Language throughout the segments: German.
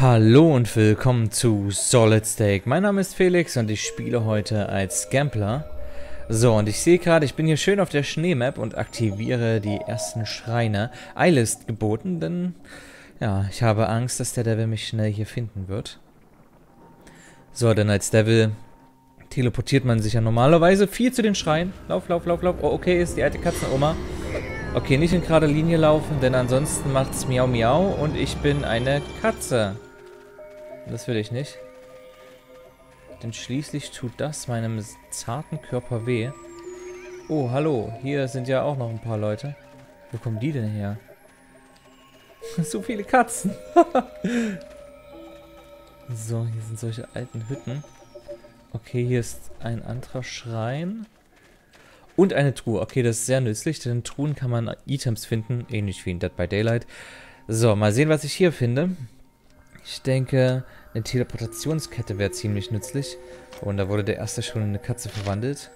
Hallo und willkommen zu Solid Stake. Mein Name ist Felix und ich spiele heute als Gambler. So, und ich sehe gerade, ich bin hier schön auf der Schneemap und aktiviere die ersten Schreine. Eile ist geboten, denn ja, ich habe Angst, dass der Devil mich schnell hier finden wird. So, denn als Devil teleportiert man sich ja normalerweise viel zu den Schreien. Lauf, lauf, lauf, lauf. Oh, okay, ist die alte Katzenoma. Okay, nicht in gerade Linie laufen, denn ansonsten macht's Miau Miau und ich bin eine Katze. Das will ich nicht. Denn schließlich tut das meinem zarten Körper weh. Oh, hallo. Hier sind ja auch noch ein paar Leute. Wo kommen die denn her? so viele Katzen. so, hier sind solche alten Hütten. Okay, hier ist ein anderer Schrein. Und eine Truhe. Okay, das ist sehr nützlich, denn in Truhen kann man Items finden, ähnlich wie in Dead by Daylight. So, mal sehen, was ich hier finde. Ich denke, eine Teleportationskette wäre ziemlich nützlich. Und da wurde der erste schon in eine Katze verwandelt.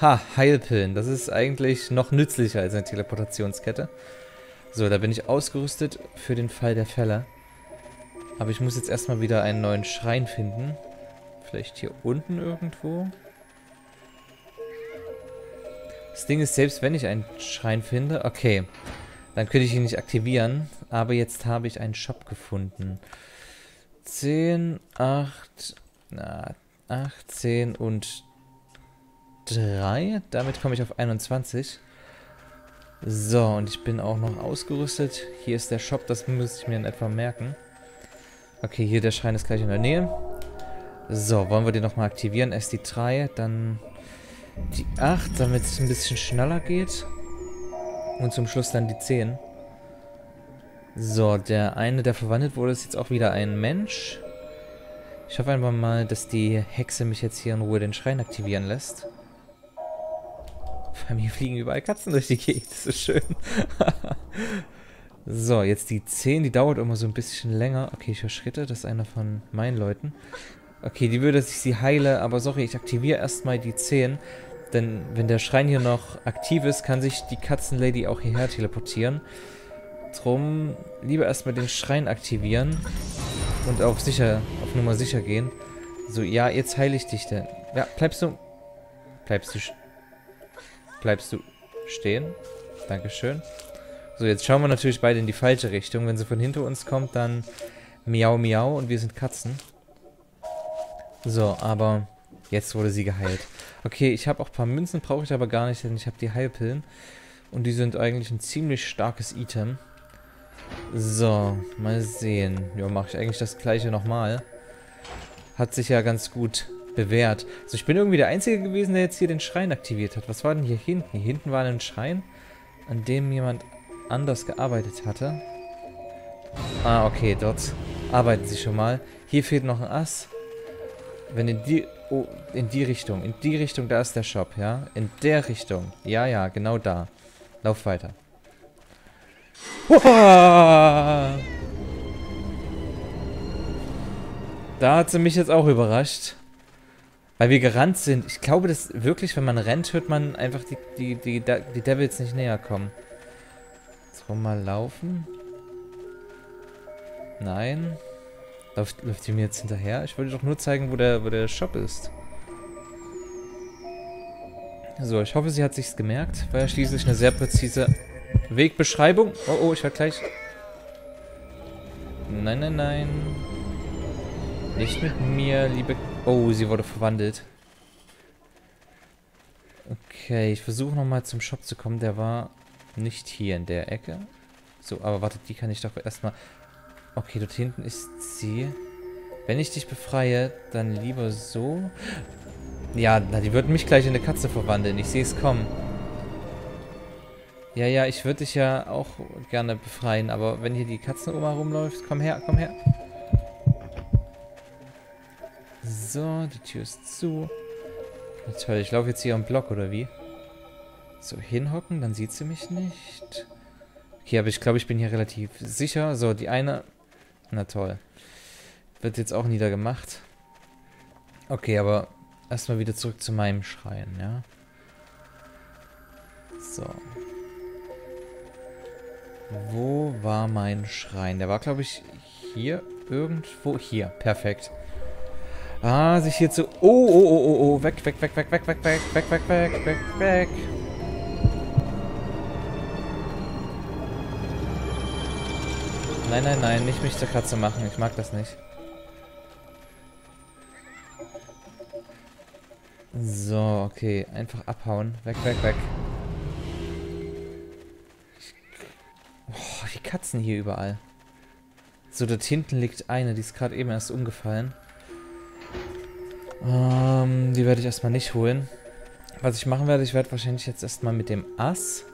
Ha, Heilpillen. Das ist eigentlich noch nützlicher als eine Teleportationskette. So, da bin ich ausgerüstet für den Fall der Fälle. Aber ich muss jetzt erstmal wieder einen neuen Schrein finden. Vielleicht hier unten irgendwo. Das Ding ist, selbst wenn ich einen Schrein finde, okay, dann könnte ich ihn nicht aktivieren. Aber jetzt habe ich einen Shop gefunden. 10, 8, na, 18 und 3. Damit komme ich auf 21. So, und ich bin auch noch ausgerüstet. Hier ist der Shop, das müsste ich mir in etwa merken. Okay, hier der Schrein ist gleich in der Nähe. So, wollen wir den nochmal aktivieren? Erst die 3, dann die 8, damit es ein bisschen schneller geht. Und zum Schluss dann die 10. So, der eine, der verwandelt wurde, ist jetzt auch wieder ein Mensch. Ich hoffe einfach mal, dass die Hexe mich jetzt hier in Ruhe den Schrein aktivieren lässt. Bei mir fliegen überall Katzen durch die Gegend, das ist schön. so, jetzt die 10, die dauert immer so ein bisschen länger. Okay, ich höre Schritte, das ist einer von meinen Leuten. Okay, die würde, dass ich sie heile, aber sorry, ich aktiviere erstmal die 10. Denn wenn der Schrein hier noch aktiv ist, kann sich die Katzenlady auch hierher teleportieren. Drum lieber erstmal den Schrein aktivieren und auf sicher, auf Nummer sicher gehen. So, ja, jetzt heile ich dich denn. Ja, bleibst du... Bleibst du... Bleibst du stehen? Dankeschön. So, jetzt schauen wir natürlich beide in die falsche Richtung. Wenn sie von hinter uns kommt, dann miau miau und wir sind Katzen. So, aber jetzt wurde sie geheilt. Okay, ich habe auch ein paar Münzen, brauche ich aber gar nicht, denn ich habe die Heilpillen. Und die sind eigentlich ein ziemlich starkes Item. So, mal sehen. Ja, mache ich eigentlich das gleiche nochmal. Hat sich ja ganz gut bewährt. Also ich bin irgendwie der Einzige gewesen, der jetzt hier den Schrein aktiviert hat. Was war denn hier hinten? Hier hinten war ein Schrein, an dem jemand anders gearbeitet hatte. Ah, okay, dort arbeiten sie schon mal. Hier fehlt noch ein Ass. Wenn in die... Oh, in die Richtung. In die Richtung, da ist der Shop, ja? In der Richtung. Ja, ja, genau da. Lauf weiter. Uah! Da hat sie mich jetzt auch überrascht. Weil wir gerannt sind. Ich glaube, dass wirklich, wenn man rennt, hört man einfach die, die, die, die Devils nicht näher kommen. So, mal laufen. Nein. Läuft, läuft die mir jetzt hinterher? Ich wollte doch nur zeigen, wo der, wo der Shop ist. So, ich hoffe, sie hat sich's gemerkt. War ja schließlich eine sehr präzise Wegbeschreibung. Oh, oh, ich werde gleich... Nein, nein, nein. Nicht mit mir, liebe... Oh, sie wurde verwandelt. Okay, ich versuche nochmal zum Shop zu kommen. Der war nicht hier in der Ecke. So, aber warte, die kann ich doch erstmal... Okay, dort hinten ist sie. Wenn ich dich befreie, dann lieber so. Ja, na, die würden mich gleich in eine Katze verwandeln. Ich sehe es kommen. Ja, ja, ich würde dich ja auch gerne befreien, aber wenn hier die Katzenoma rumläuft, komm her, komm her. So, die Tür ist zu. Na toll, ich laufe jetzt hier am Block, oder wie? So, hinhocken, dann sieht sie mich nicht. Okay, aber ich glaube, ich bin hier relativ sicher. So, die eine na toll. Wird jetzt auch niedergemacht. Okay, aber erstmal wieder zurück zu meinem Schrein, ja. So. Wo war mein Schrein? Der war, glaube ich, hier irgendwo hier. Perfekt. Ah, sich hier zu... Oh, oh, oh, oh, oh. Weg, weg, weg, weg, weg, weg, weg, weg, weg, weg, weg, weg. Nein, nein, nein, nicht mich zur Katze machen. Ich mag das nicht. So, okay. Einfach abhauen. Weg, weg, weg. Oh, die Katzen hier überall. So, dort hinten liegt eine. Die ist gerade eben erst umgefallen. Ähm, die werde ich erstmal nicht holen. Was ich machen werde, ich werde wahrscheinlich jetzt erstmal mit dem Ass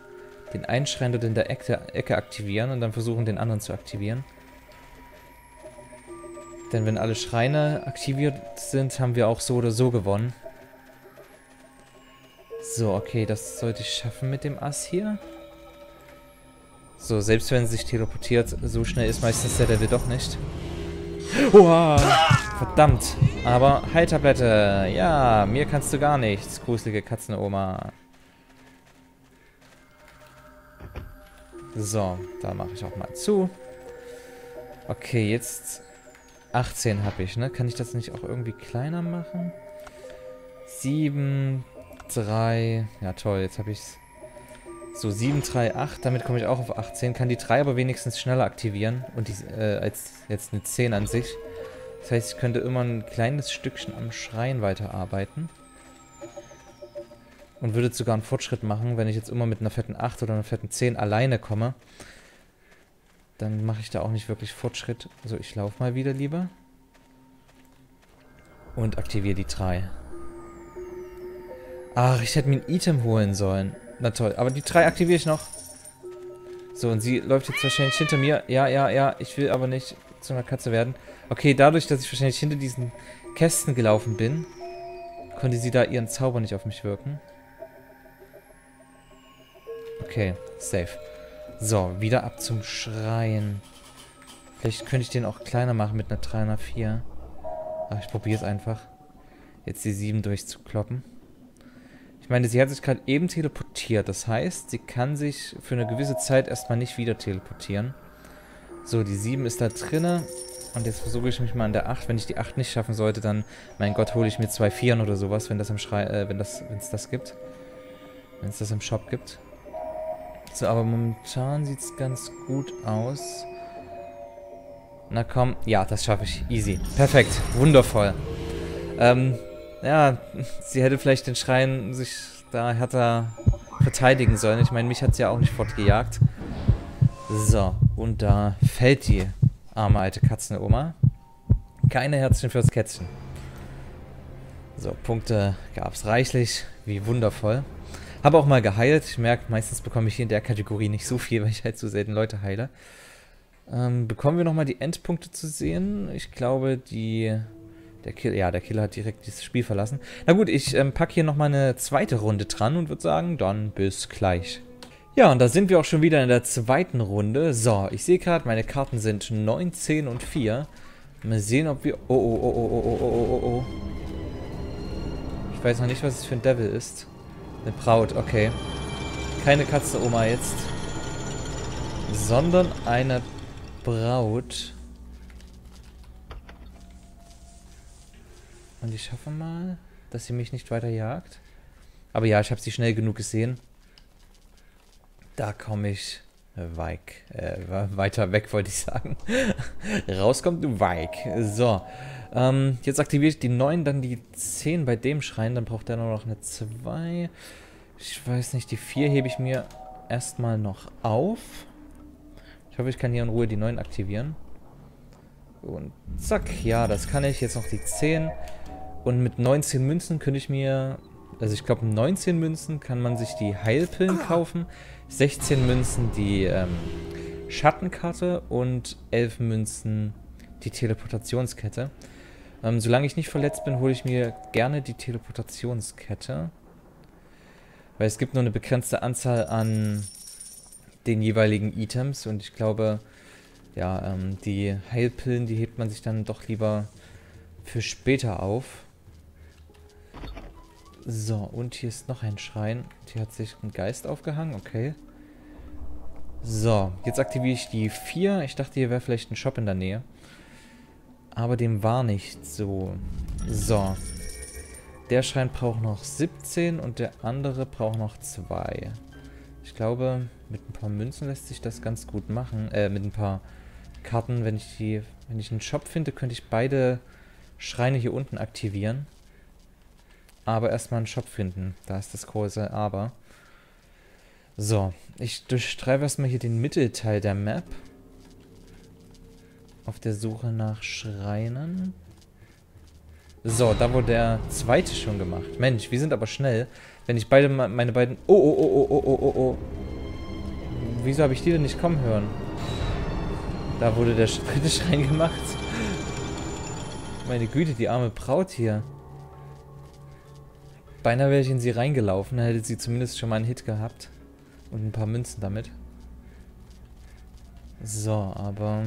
den einen dort in der Ecke, Ecke aktivieren und dann versuchen, den anderen zu aktivieren. Denn wenn alle Schreine aktiviert sind, haben wir auch so oder so gewonnen. So, okay, das sollte ich schaffen mit dem Ass hier. So, selbst wenn sich teleportiert, so schnell ist meistens der Level doch nicht. Uah, verdammt. Aber Heiltablette. Ja, mir kannst du gar nichts, gruselige Katzenoma. So, da mache ich auch mal zu. Okay, jetzt 18 habe ich, ne? Kann ich das nicht auch irgendwie kleiner machen? 7, 3. Ja, toll, jetzt habe ich es. So, 7, 3, 8. Damit komme ich auch auf 18. Kann die 3 aber wenigstens schneller aktivieren. Und die, äh, als jetzt eine 10 an sich. Das heißt, ich könnte immer ein kleines Stückchen am Schrein weiterarbeiten. Und würde sogar einen Fortschritt machen, wenn ich jetzt immer mit einer fetten 8 oder einer fetten 10 alleine komme. Dann mache ich da auch nicht wirklich Fortschritt. Also ich laufe mal wieder lieber. Und aktiviere die 3. Ach, ich hätte mir ein Item holen sollen. Na toll, aber die 3 aktiviere ich noch. So, und sie läuft jetzt wahrscheinlich hinter mir. Ja, ja, ja, ich will aber nicht zu einer Katze werden. Okay, dadurch, dass ich wahrscheinlich hinter diesen Kästen gelaufen bin, konnte sie da ihren Zauber nicht auf mich wirken. Okay, safe. So, wieder ab zum Schreien. Vielleicht könnte ich den auch kleiner machen mit einer 304. Ach, ich probiere es einfach. Jetzt die 7 durchzukloppen. Ich meine, sie hat sich gerade eben teleportiert. Das heißt, sie kann sich für eine gewisse Zeit erstmal nicht wieder teleportieren. So, die 7 ist da drinne. Und jetzt versuche ich mich mal an der 8. Wenn ich die 8 nicht schaffen sollte, dann, mein Gott, hole ich mir zwei Vieren oder sowas, wenn das im Schrei, äh, wenn das, wenn es das gibt. Wenn es das im Shop gibt. So, aber momentan sieht es ganz gut aus. Na komm, ja, das schaffe ich. Easy. Perfekt. Wundervoll. Ähm, ja, sie hätte vielleicht den Schrein sich da härter verteidigen sollen. Ich meine, mich hat sie ja auch nicht fortgejagt. So, und da fällt die arme alte Katzenoma. Keine Herzchen fürs Kätzchen. So, Punkte gab es reichlich. Wie wundervoll. Habe auch mal geheilt. Ich merke, meistens bekomme ich hier in der Kategorie nicht so viel, weil ich halt so selten Leute heile. Ähm, bekommen wir nochmal die Endpunkte zu sehen? Ich glaube, die... Der Kill, ja, der Killer hat direkt dieses Spiel verlassen. Na gut, ich ähm, packe hier nochmal eine zweite Runde dran und würde sagen, dann bis gleich. Ja, und da sind wir auch schon wieder in der zweiten Runde. So, ich sehe gerade, meine Karten sind 9, 10 und 4. Mal sehen, ob wir... Oh, oh, oh, oh, oh, oh, oh, oh, oh. Ich weiß noch nicht, was es für ein Devil ist. Eine Braut, okay. Keine Katze-Oma jetzt. Sondern eine Braut. Und ich hoffe mal, dass sie mich nicht weiter jagt. Aber ja, ich habe sie schnell genug gesehen. Da komme ich weik, äh, weiter weg, wollte ich sagen. Rauskommt du Weik. So. Ähm, jetzt aktiviere ich die 9, dann die 10 bei dem Schrein. Dann braucht er nur noch eine 2. Ich weiß nicht, die 4 hebe ich mir erstmal noch auf. Ich hoffe, ich kann hier in Ruhe die 9 aktivieren. Und zack, ja, das kann ich. Jetzt noch die 10. Und mit 19 Münzen könnte ich mir... Also ich glaube, 19 Münzen kann man sich die Heilpillen kaufen. 16 Münzen die ähm, Schattenkarte und 11 Münzen die Teleportationskette. Ähm, solange ich nicht verletzt bin, hole ich mir gerne die Teleportationskette. Weil es gibt nur eine begrenzte Anzahl an den jeweiligen Items und ich glaube, ja, ähm, die Heilpillen, die hebt man sich dann doch lieber für später auf. So, und hier ist noch ein Schrein. Hier hat sich ein Geist aufgehangen, okay. So, jetzt aktiviere ich die 4. Ich dachte, hier wäre vielleicht ein Shop in der Nähe. Aber dem war nicht so. So. Der Schrein braucht noch 17 und der andere braucht noch 2. Ich glaube, mit ein paar Münzen lässt sich das ganz gut machen. Äh, mit ein paar Karten, wenn ich die, wenn ich einen Shop finde, könnte ich beide Schreine hier unten aktivieren. Aber erstmal einen Shop finden. Da ist das große Aber. So, ich durchstreife erstmal hier den Mittelteil der Map. Auf der Suche nach Schreinen. So, da wurde der zweite schon gemacht. Mensch, wir sind aber schnell. Wenn ich beide, meine beiden... Oh, oh, oh, oh, oh, oh, oh. Wieso habe ich die denn nicht kommen hören? Da wurde der dritte Schrein gemacht. Meine Güte, die arme Braut hier. Beinahe wäre ich in sie reingelaufen, dann hätte sie zumindest schon mal einen Hit gehabt. Und ein paar Münzen damit. So, aber...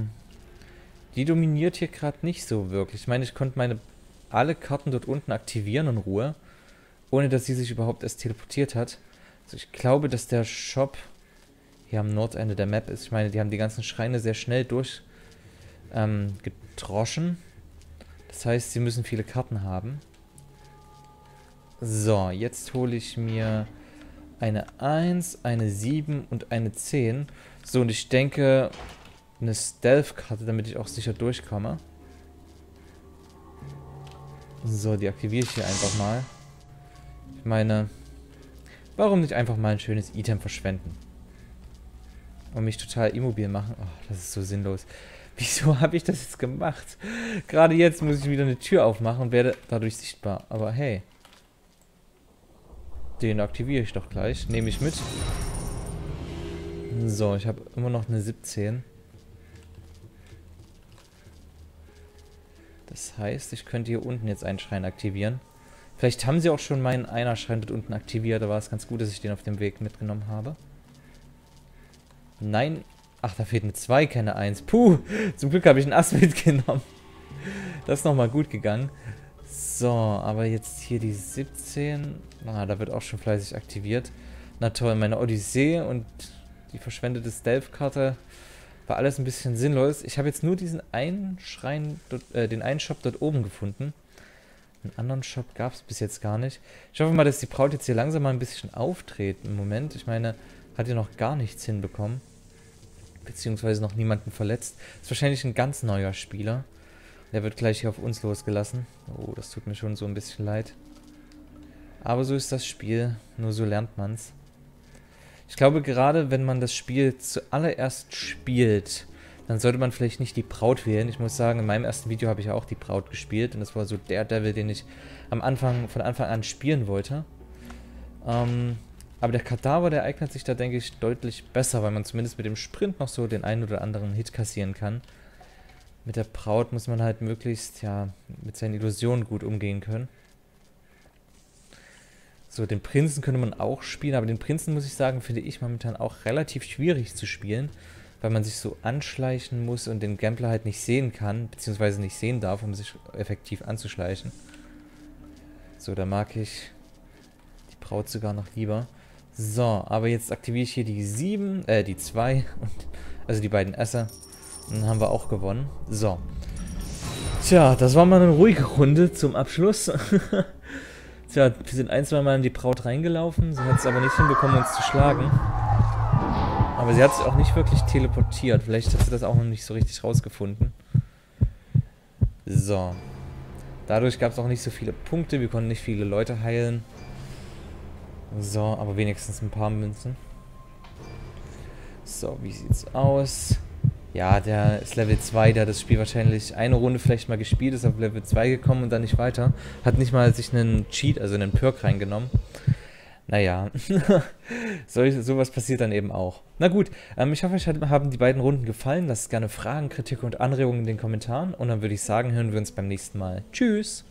Die dominiert hier gerade nicht so wirklich. Ich meine, ich konnte meine alle Karten dort unten aktivieren in Ruhe. Ohne dass sie sich überhaupt erst teleportiert hat. Also ich glaube, dass der Shop hier am Nordende der Map ist. Ich meine, die haben die ganzen Schreine sehr schnell durch ähm. Das heißt, sie müssen viele Karten haben. So, jetzt hole ich mir eine 1, eine 7 und eine 10. So, und ich denke, eine Stealth-Karte, damit ich auch sicher durchkomme. So, die aktiviere ich hier einfach mal. Ich meine, warum nicht einfach mal ein schönes Item verschwenden? Und mich total immobil machen? Oh, das ist so sinnlos. Wieso habe ich das jetzt gemacht? Gerade jetzt muss ich wieder eine Tür aufmachen und werde dadurch sichtbar. Aber hey. Den aktiviere ich doch gleich. Nehme ich mit. So, ich habe immer noch eine 17. Das heißt, ich könnte hier unten jetzt einen Schrein aktivieren. Vielleicht haben sie auch schon meinen einer Schrein dort unten aktiviert. Da war es ganz gut, dass ich den auf dem Weg mitgenommen habe. Nein. Ach, da fehlt eine 2, keine 1. Puh, zum Glück habe ich einen Ass mitgenommen. Das ist nochmal gut gegangen. So, aber jetzt hier die 17. Ah, da wird auch schon fleißig aktiviert. Na toll, meine Odyssee und die verschwendete Stealth-Karte war alles ein bisschen sinnlos. Ich habe jetzt nur diesen einen Schrein, äh, den einen Shop dort oben gefunden. Einen anderen Shop gab es bis jetzt gar nicht. Ich hoffe mal, dass die Braut jetzt hier langsam mal ein bisschen auftritt im Moment. Ich meine, hat ja noch gar nichts hinbekommen. Beziehungsweise noch niemanden verletzt. Ist wahrscheinlich ein ganz neuer Spieler. Der wird gleich hier auf uns losgelassen. Oh, das tut mir schon so ein bisschen leid. Aber so ist das Spiel. Nur so lernt man's. Ich glaube, gerade wenn man das Spiel zuallererst spielt, dann sollte man vielleicht nicht die Braut wählen. Ich muss sagen, in meinem ersten Video habe ich ja auch die Braut gespielt und das war so der Devil, den ich am Anfang, von Anfang an spielen wollte. Ähm, aber der Kadaver, der eignet sich da, denke ich, deutlich besser, weil man zumindest mit dem Sprint noch so den einen oder anderen Hit kassieren kann. Mit der Braut muss man halt möglichst, ja, mit seinen Illusionen gut umgehen können. So, den Prinzen könnte man auch spielen, aber den Prinzen, muss ich sagen, finde ich momentan auch relativ schwierig zu spielen, weil man sich so anschleichen muss und den Gambler halt nicht sehen kann, beziehungsweise nicht sehen darf, um sich effektiv anzuschleichen. So, da mag ich die Braut sogar noch lieber. So, aber jetzt aktiviere ich hier die 7, äh, die 2, also die beiden Esser. Dann haben wir auch gewonnen. So. Tja, das war mal eine ruhige Runde zum Abschluss. Tja, wir sind ein, zwei Mal in die Braut reingelaufen. Sie hat es aber nicht hinbekommen, uns zu schlagen. Aber sie hat sich auch nicht wirklich teleportiert. Vielleicht hat sie das auch noch nicht so richtig rausgefunden. So. Dadurch gab es auch nicht so viele Punkte. Wir konnten nicht viele Leute heilen. So, aber wenigstens ein paar Münzen. So, wie sieht's aus? Ja, der ist Level 2, der hat das Spiel wahrscheinlich eine Runde vielleicht mal gespielt, ist auf Level 2 gekommen und dann nicht weiter. Hat nicht mal sich einen Cheat, also einen Perk reingenommen. Naja, so, sowas passiert dann eben auch. Na gut, ähm, ich hoffe, euch haben die beiden Runden gefallen. Lasst gerne Fragen, Kritik und Anregungen in den Kommentaren. Und dann würde ich sagen, hören wir uns beim nächsten Mal. Tschüss!